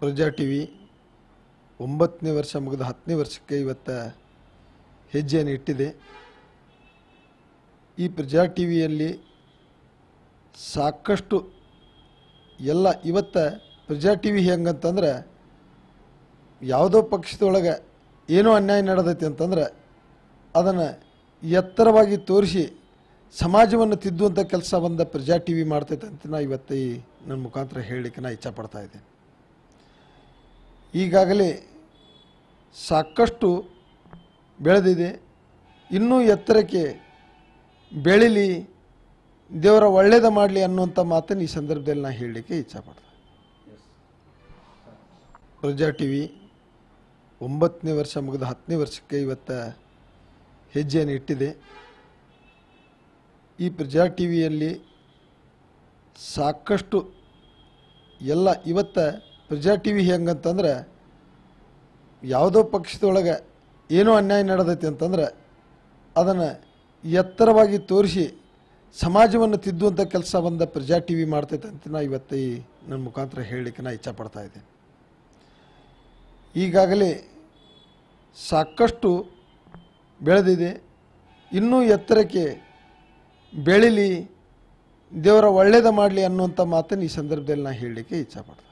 ಪ್ರಜಾ T V ಒಂಬತ್ತನೇ ವರ್ಷ ಮುಗಿದ ಹತ್ತನೇ ವರ್ಷಕ್ಕೆ ಇವತ್ತು ಹೆಜ್ಜೆಯನ್ನು ಇಟ್ಟಿದೆ. ಈ ಪ್ರಜಾ ಟಿ ವಿಯಲ್ಲಿ ಸಾಕಷ್ಟು ಎಲ್ಲ ಇವತ್ತು ಪ್ರಜಾ ಟಿ ವಿ ಹೆಂಗಂತಂದ್ರೆ ಯಾವುದೋ ಪಕ್ಷದೊಳಗೆ ಏನೋ ಅನ್ಯಾಯ ನಡೆದೈತಿ ಅಂತಂದ್ರೆ ಅದನ್ನು ಎತ್ತರವಾಗಿ ತೋರಿಸಿ ಸಮಾಜವನ್ನು ತಿದ್ದುವಂಥ ಕೆಲಸ ಬಂದ ಪ್ರಜಾ ಟಿ ವಿ ಮಾಡ್ತೈತೆ ಅಂತ ನಾ ಇವತ್ತು ಈ ನನ್ನ ಮುಖಾಂತರ ಹೇಳಲಿಕ್ಕೆ ನಾ ಇಚ್ಛಪಡ್ತಾ ಈಗಾಗಲೇ ಸಾಕಷ್ಟು ಬೆಳೆದಿದೆ. ಇನ್ನೂ ಎತ್ತರಕ್ಕೆ ಬೆಳೀಲಿ, ದೇವರ ಒಳ್ಳೇದ ಮಾಡಲಿ ಅನ್ನುವಂಥ ಮಾತನ್ನು ಈ ಸಂದರ್ಭದಲ್ಲಿ ನಾನು ಹೇಳಲಿಕ್ಕೆ ಇಚ್ಛಪಡ್ತೀನಿ ಪ್ರಜಾ ಟಿ ವಿ ಒಂಬತ್ತನೇ ವರ್ಷ ಮುಗಿದ ಹತ್ತನೇ ವರ್ಷಕ್ಕೆ ಇವತ್ತು ಹೆಜ್ಜೆಯನ್ನು ಇಟ್ಟಿದೆ. ಈ ಪ್ರಜಾ ಟಿ ವಿಯಲ್ಲಿ ಸಾಕಷ್ಟು ಎಲ್ಲ ಇವತ್ತು ಪ್ರಜಾ ಟಿ ವಿ ಹೆಂಗಂತಂದ್ರೆ ಯಾವುದೋ ಪಕ್ಷದೊಳಗೆ ಏನೋ ಅನ್ಯಾಯ ನಡೆದೈತಿ ಅಂತಂದ್ರೆ ಅದನ್ನು ಎತ್ತರವಾಗಿ ತೋರಿಸಿ ಸಮಾಜವನ್ನು ತಿದ್ದುವಂಥ ಕೆಲಸ ಬಂದ ಪ್ರಜಾ ಟಿ ವಿ ಮಾಡ್ತೈತೆ ಅಂತ ನಾ ಇವತ್ತು ಈ ನನ್ನ ಮುಖಾಂತರ ಹೇಳಲಿಕ್ಕೆ ನಾ ಇಚ್ಛಪಡ್ತಾ ಇದ್ದೀನಿ. ಈಗಾಗಲೇ ಸಾಕಷ್ಟು ಬೆಳೆದಿದೆ. ಇನ್ನೂ ಎತ್ತರಕ್ಕೆ ಬೆಳೀಲಿ ದೇವರ ಒಳ್ಳೇದ ಮಾಡಲಿ ಅನ್ನುವಂಥ ಮಾತನ್ನು ಈ ಸಂದರ್ಭದಲ್ಲಿ ನಾನು ಹೇಳಲಿಕ್ಕೆ ಇಚ್ಛಪಡ್ತೀನಿ